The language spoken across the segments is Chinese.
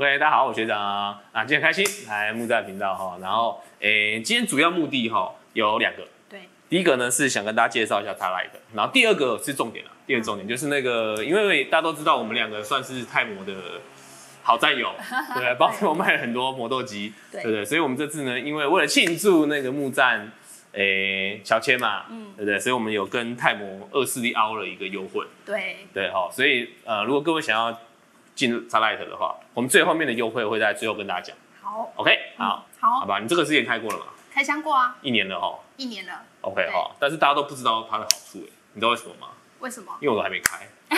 OK，大家好，我学长。啊，今天很开心来木寨频道哈，然后诶，今天主要目的哈有两个，对，第一个呢是想跟大家介绍一下 t a l i g h t 然后第二个是重点了，第二个重点就是那个，因为大家都知道我们两个算是泰模的好战友，对，帮我卖了很多磨豆机，对。不对？所以我们这次呢，因为为了庆祝那个木站诶小千嘛，嗯，对不对？所以我们有跟泰模二四力凹了一个优惠，对，对哈，所以呃，如果各位想要进入 t a l i g h t 的话，我们最后面的优惠会在最后跟大家讲。好，OK，好，好，好吧，你这个之前开过了吗？开箱过啊，一年了哈，一年了，OK 哈，但是大家都不知道它的好处哎，你知道为什么吗？为什么？因为我都还没开。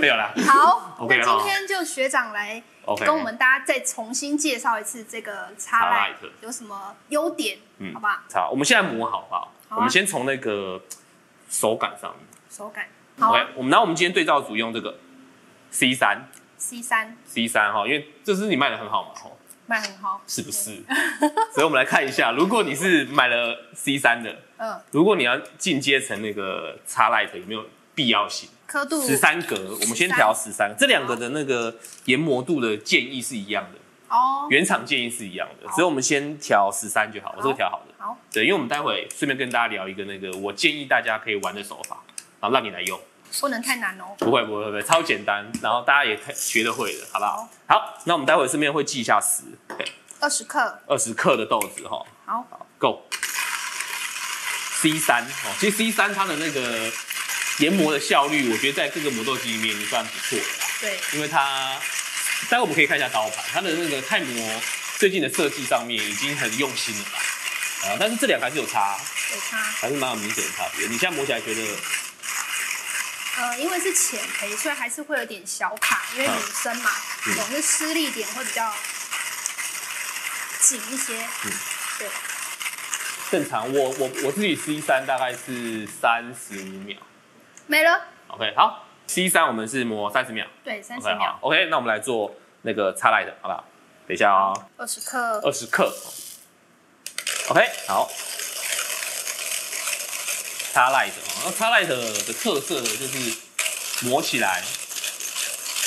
没有啦。好，OK 那今天就学长来跟我们大家再重新介绍一次这个叉 light 有什么优点，嗯，好吧？好，我们现在磨好不好？我们先从那个手感上面。手感。OK，我们拿我们今天对照组用这个 C 三。C 三。C 三哈，因为这是你卖的很好嘛，吼。卖很好。是不是？所以我们来看一下，如果你是买了 C 三的，嗯，如果你要进阶成那个叉 light，有没有必要性？刻度十三格，我们先调十三，这两个的那个研磨度的建议是一样的哦，原厂建议是一样的，所以我们先调十三就好，我这个调好的。好，对，因为我们待会顺便跟大家聊一个那个我建议大家可以玩的手法，然后让你来用，不能太难哦。不会不会不会，超简单，然后大家也学得会的，好不好？好，那我们待会顺便会记一下时，二十克，二十克的豆子哈。好，Go。C 三哦，其实 C 三它的那个。研磨的效率，我觉得在各个磨豆机里面也算不错的啦。对，因为它，待会我们可以看一下刀盘，它的那个泰磨最近的设计上面已经很用心了吧？啊，但是这两还是有差，有差，还是蛮有明显的差别。你现在磨起来觉得？呃，因为是浅培，所以还是会有点小卡，因为女生嘛，总是施力点会比较紧一些。嗯，对。正常，我我我自己 C 三大概是三十五秒。没了。OK，好，C 三我们是磨三十秒。对，三十秒。OK，那我们来做那个擦来的，好不好？等一下哦。二十克。二十克。OK，好。擦来的，那擦来的的特色呢，就是磨起来，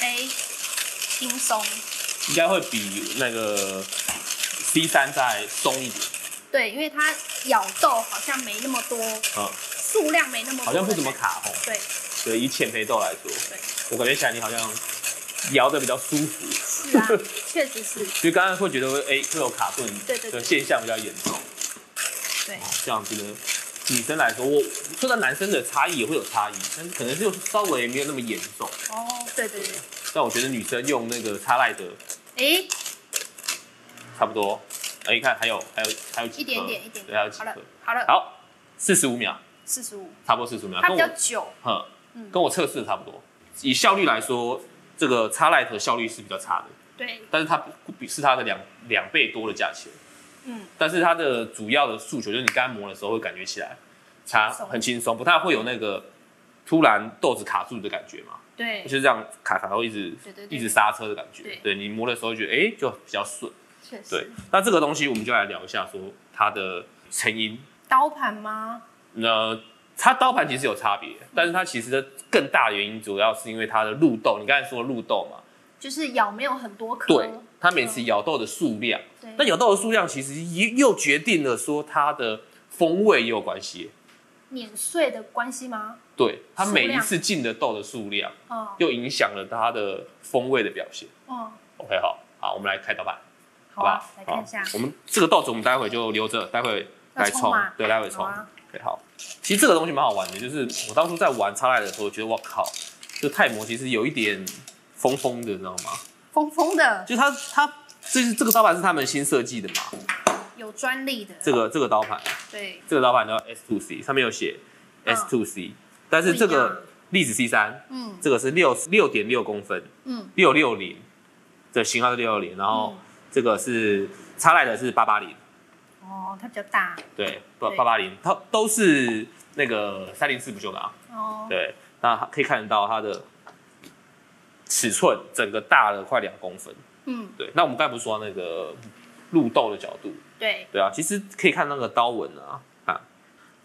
哎，轻松。应该会比那个 C 三再松一点。对，因为它咬豆好像没那么多。嗯。数量没那么多，好像不怎么卡吼。对，对，以浅培豆来说，对，我感觉起来你好像摇的比较舒服。是啊，确实是。所以刚刚会觉得哎会有卡顿对的现象比较严重。对，这样子的女生来说，我说到男生的差异也会有差异，但是可能就稍微没有那么严重。哦，对对对。但我觉得女生用那个擦赖的，哎，差不多。哎，你看还有还有还有几一点点一点，对，还有几颗。好了，好，四十五秒。四十五，差不多四十五秒，它比较久，嗯，跟我测试的差不多。以效率来说，这个叉 light 效率是比较差的，对，但是它比是它的两两倍多的价钱，嗯，但是它的主要的诉求就是你刚磨的时候会感觉起来擦很轻松，不太会有那个突然豆子卡住的感觉嘛，对，就是这样卡卡会一直一直刹车的感觉，对，你磨的时候觉得哎就比较顺，确实，对，那这个东西我们就来聊一下说它的成因，刀盘吗？那它刀盘其实有差别，但是它其实的更大的原因主要是因为它的入豆，你刚才说入豆嘛，就是咬没有很多颗，对，它每次咬豆的数量，那咬豆的数量其实又又决定了说它的风味也有关系，碾碎的关系吗？对，它每一次进的豆的数量，哦，又影响了它的风味的表现，哦，OK，好，好，我们来开刀吧，好吧，来看一下，我们这个豆子我们待会就留着，待会来冲，对，待会冲。好，其实这个东西蛮好玩的，就是我当初在玩插赖的时候，觉得我靠，就泰模其实有一点疯疯的，你知道吗？疯疯的，就它它这是这个刀盘是他们新设计的嘛？有专利的。这个这个刀盘，对，这个刀盘叫 S two C，上面有写 S two C，但是这个粒子 C 三，嗯，这个是六六点六公分，嗯，六六零的型号是六六零，然后这个是叉赖的是八八零。哦，它比较大。对，八八八零，它都是那个三零四不锈钢。哦。对，那可以看得到它的尺寸，整个大了快两公分。嗯。对，那我们刚才不是说那个入豆的角度？对。对啊，其实可以看那个刀纹啊，啊，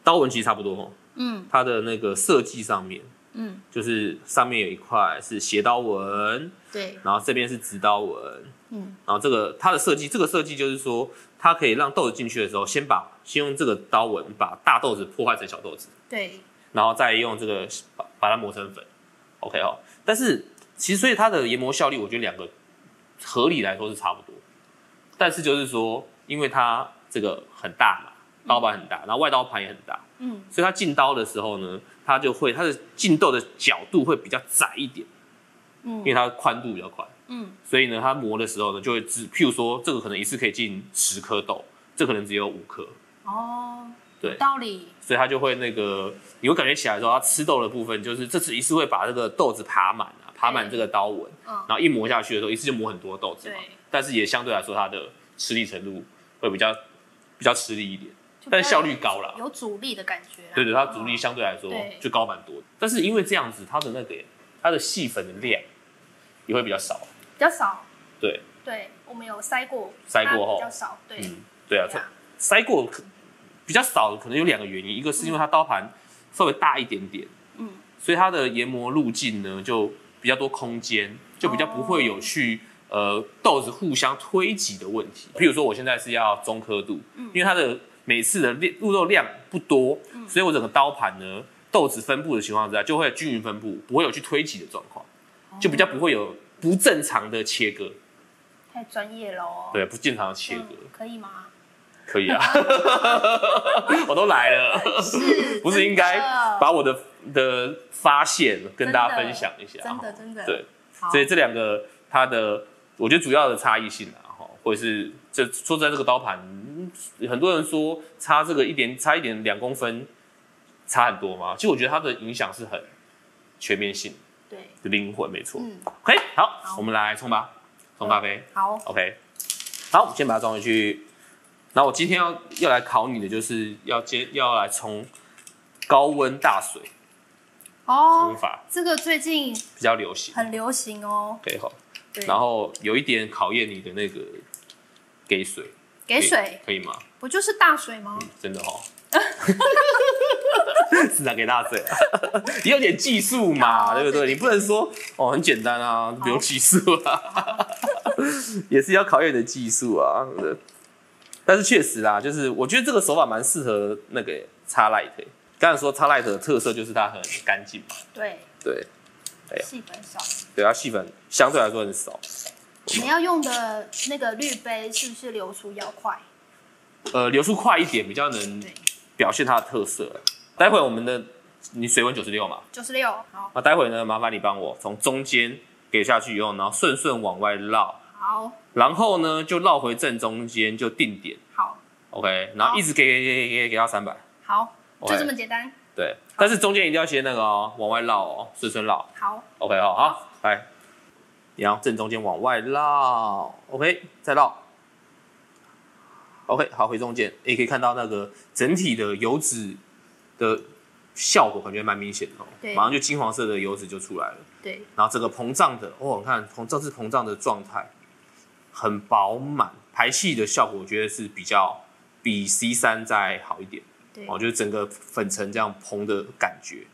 刀纹其实差不多哦。嗯。它的那个设计上面，嗯，就是上面有一块是斜刀纹，对，然后这边是直刀纹，嗯，然后这个它的设计，这个设计就是说，它可以让豆子进去的时候，先把先用这个刀纹把大豆子破坏成小豆子，对，然后再用这个把把它磨成粉，OK 哦。但是其实所以它的研磨效率，我觉得两个合理来说是差不多，但是就是说，因为它这个很大嘛，刀板很大，然后外刀盘也很大，嗯，所以它进刀的时候呢，它就会它的进豆的角度会比较窄一点，嗯。因为它宽度比较宽。嗯，所以呢，它磨的时候呢，就会只，譬如说，这个可能一次可以进十颗豆，这可能只有五颗，哦，对道理，所以它就会那个，你会感觉起来说，它吃豆的部分就是这次一次会把这个豆子爬满啊，爬满这个刀纹，嗯，然后一磨下去的时候，一次就磨很多豆子嘛，但是也相对来说，它的吃力程度会比较比较吃力一点，但效率高了。有阻力的感觉啦，对对，它阻力相对来说就高蛮多的，但是因为这样子，它的那个它的细粉的量也会比较少，比较少，对，对，我们有筛过，筛过后比较少，对，嗯，对啊，筛过可比较少，可能有两个原因，一个是因为它刀盘稍微大一点点，嗯，所以它的研磨路径呢就比较多空间，就比较不会有去、呃豆子互相推挤的问题。譬如说我现在是要中刻度，因为它的每次的入肉量不多，所以我整个刀盘呢豆子分布的情况之下就会均匀分布，不会有去推挤的状况，就比较不会有不正常的切割，太专业了哦，对，不正常的切割。嗯，可以吗？可以啊，我都来了，是不是应该把我的的发现跟大家分享一下？真的真的，对，所以这两个它的，我觉得主要的差异性啊，哈，或者是这说在这个刀盘，嗯很多人说差这个一点差一点两公分，差很多吗？其实我觉得它的影响是很全面性对，灵魂，没错。嗯，OK，好，我们来冲吧，冲咖啡。好，OK，好，先把它装回去。然后我今天要要来考你的，就是要接要来冲高温大水哦冲，法，这个最近比较流行。很流行哦，OK 好，对，然后有一点考验你的那个给水，给水，可以吗？不就是大水吗？真的哦。市场给大水、啊，也 有点技术嘛，好对不对？对你不能说哦很简单啊，不用技术啊，也是要考验你的技术啊。但是确实啦，就是我觉得这个手法蛮适合那个叉 light。刚才说叉 light 的特色就是它很干净嘛，对，对呀细粉少。对，它细粉相对来说很少。你要用的那个滤杯是不是流速要快？呃，流速快一点比较能，表现它的特色。待会我们的你水温九十六嘛，九十六。好，那待会呢，麻烦你帮我从中间给下去以后，然后顺顺往外绕，好，然后呢就绕回正中间就定点好，，OK，然后一直给给给给给给到三百，好就这么简单。对，但是中间一定要先那个哦，往外绕哦，顺顺绕好，，OK 哦，好，来，然后正中间往外绕，OK，再绕，OK，好，回中间，也可以看到那个整体的油脂的效果，感觉蛮明显的哦，对马上就金黄色的油脂就出来了。对，然后整个膨胀的，哦，你看膨这是膨胀的状态很饱满，排气的效果我觉得是比较比 C 三再好一点。对，哦，就是整个粉尘这样膨的感觉。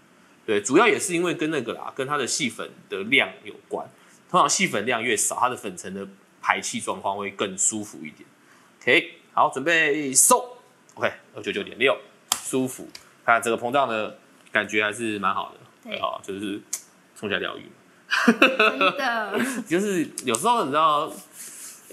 对，主要也是因为跟那个啦，跟它的细粉的量有关。通常细粉量越少，它的粉尘的排气状况会更舒服一点。OK，好，准备收。OK，二九九点六，舒服。看这个膨胀的感觉还是蛮好的。对好，就是冲起来疗愈。真的，就是有时候你知道，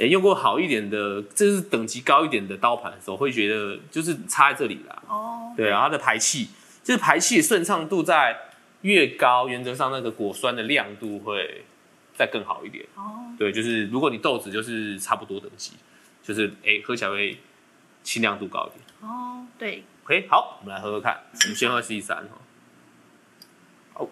诶、用过好一点的，就是等级高一点的刀盘的时候，会觉得就是差在这里啦。哦，对，然后它的排气，就是排气的顺畅度在越高，原则上那个果酸的亮度会再更好一点。哦，对，就是如果你豆子就是差不多等级，就是诶、喝起来会清亮度高一点。哦，对，OK，好，我们来喝喝看。我们先喝 C 三哦。好，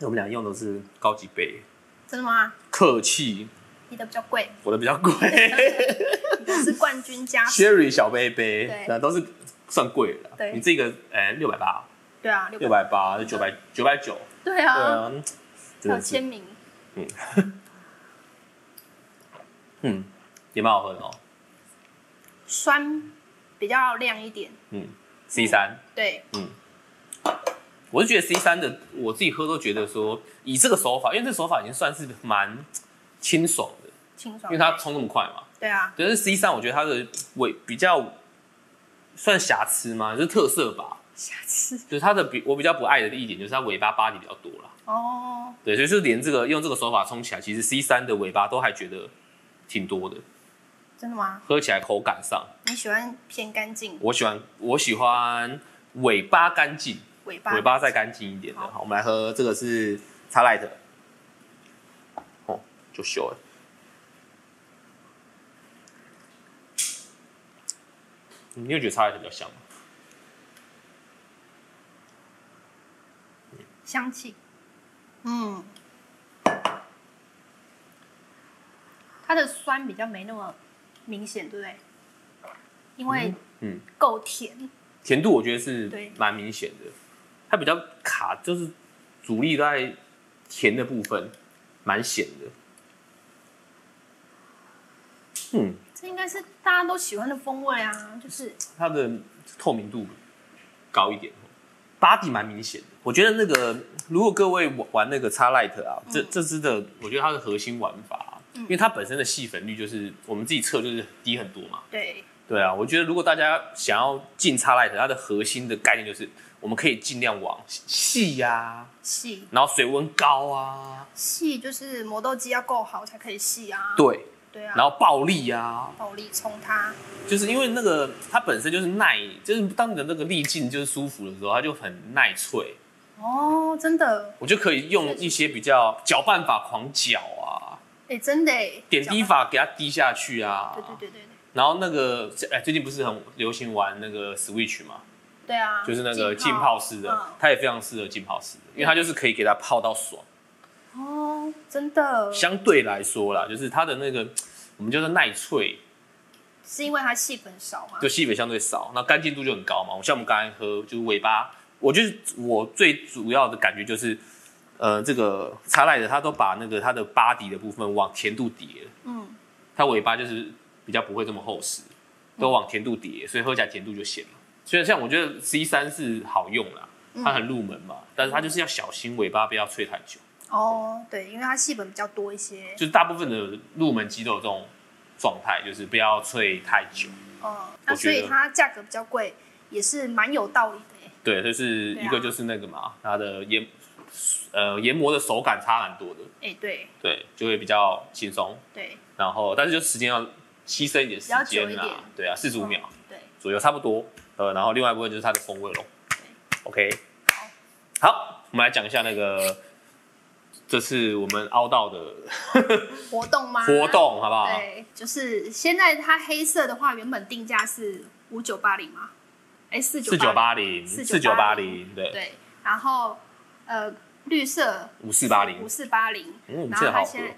我们俩用的是高级杯，真的吗？客气，你的比较贵，我的比较贵。你是冠军加 持。，Sherry 小杯杯对，那都是算贵的。对。你这个哎六百八，对啊，六六百八，九百九百九，对对啊，还有签名，嗯，也蛮好喝的哦。酸比较亮一点，嗯，C 三，对，嗯，我是觉得 C 三的，我自己喝都觉得说，以这个手法，因为这手法已经算是蛮清爽的，清爽，因为它冲那么快嘛。对啊，但是 C 三，我觉得它的尾比较算瑕疵吗？就是特色吧。瑕疵。就是它的比我比较不爱的一点，就是它尾巴巴底比较多啦。哦。对，所以就连这个用这个手法冲起来，其实 C 三的尾巴都还觉得挺多的。真的吗？喝起来口感上，你喜欢偏干净？我喜欢，我喜欢尾巴干净，尾巴尾巴再干净一点的。好，我们来喝这个是茶 light，哦，就秀了。你有觉得茶 light 比较香吗？香气，嗯，它的酸比较没那么。明显对不对？因为嗯够甜，甜度我觉得是蛮明显的。它比较卡，就是主力在甜的部分，蛮咸的。嗯，这应该是大家都喜欢的风味啊，就是它的透明度高一点，巴底蛮明显的。我觉得那个如果各位玩那个叉 light 啊，这这支的，我觉得它的核心玩法。因为它本身的细粉率就是我们自己测就是低很多嘛。对。对啊，我觉得如果大家想要进叉 light，它的核心的概念就是我们可以尽量往细呀，细，然后水温高啊。细就是磨豆机要够好才可以细啊。对。对啊。然后暴力啊。暴力冲它。就是因为那个它本身就是耐，就是当你的那个力劲就是舒服的时候，它就很耐脆。哦，真的。我就可以用一些比较搅拌法狂搅啊。哎，真的点滴法给它滴下去啊！对对对对对。然后那个哎，最近不是很流行玩那个 Switch 吗？对啊。就是那个浸泡式的，它也非常适合浸泡式的，因为它就是可以给它泡到爽。哦，真的。相对来说啦，就是它的那个我们叫做耐脆，是因为它细粉少吗？就细粉相对少，那干净度就很高嘛。我像我们刚才喝，就是尾巴，我就是我最主要的感觉就是。呃，这个叉赖的，它都把那个它的巴底的部分往甜度叠了。嗯，它尾巴就是比较不会这么厚实，都往甜度叠，所以喝起来甜度就咸了。所以像我觉得 C 三是好用啦，它很入门嘛，但是它就是要小心尾巴不要吹太久。哦，对，因为它细粉比较多一些。就是大部分的入门机都有这种状态，就是不要吹太久。哦，那所以它价格比较贵，也是蛮有道理的。对，就是一个就是那个嘛，它的烟。呃，研磨的手感差蛮多的。哎，对，对，就会比较轻松。对，然后但是就时间要牺牲一点时间啦。对啊，四十五秒，对，左右差不多。呃，然后另外一部分就是它的风味咯。对，OK。好，好，我们来讲一下那个这次我们凹到的 活动吗？活动好不好？对，就是现在它黑色的话，原本定价是五九八零吗？哎，四九四九八零，四九八零，对对，然后。呃，绿色五四八零，五四八零，嗯，然后它现在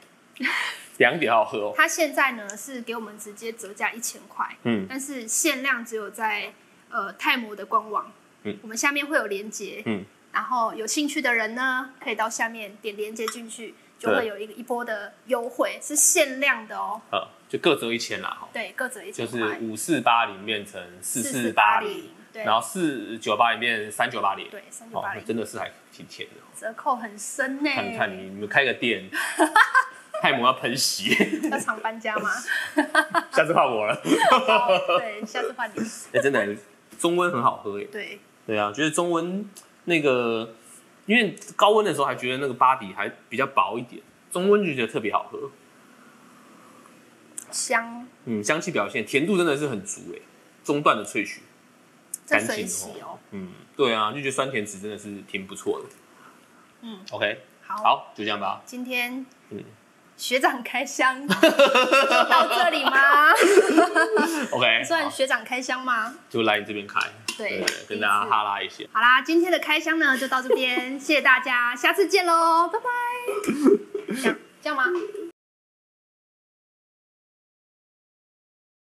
两点好喝哦。它现在呢是给我们直接折价一千块，嗯，但是限量只有在呃泰摩的官网，嗯，我们下面会有链接，嗯，然后有兴趣的人呢可以到下面点连接进去，就会有一个一波的优惠，是限量的哦，呃，就各折一千啦，哈，对，各折一千，就是五四八零变成四四八零。然后四九八零变三九八零，对，三九八零真的是还挺甜的，折扣很深呢。看看你，你们开个店，泰摩要喷洗，要常搬家吗？下次换我了。对，下次换你。哎，真的，中温很好喝耶。对，对啊，觉得中温那个，因为高温的时候还觉得那个巴底还比较薄一点，中温就觉得特别好喝，香。嗯，香气表现，甜度真的是很足哎，中段的萃取。干净哦，嗯，对啊，就觉得酸甜值真的是挺不错的。嗯，OK，好，好，就这样吧。今天，嗯，学长开箱就到这里吗？OK，算学长开箱吗？就来你这边开，对，跟大家哈拉一下。好啦，今天的开箱呢就到这边，谢谢大家，下次见喽，拜拜。这样这样吗？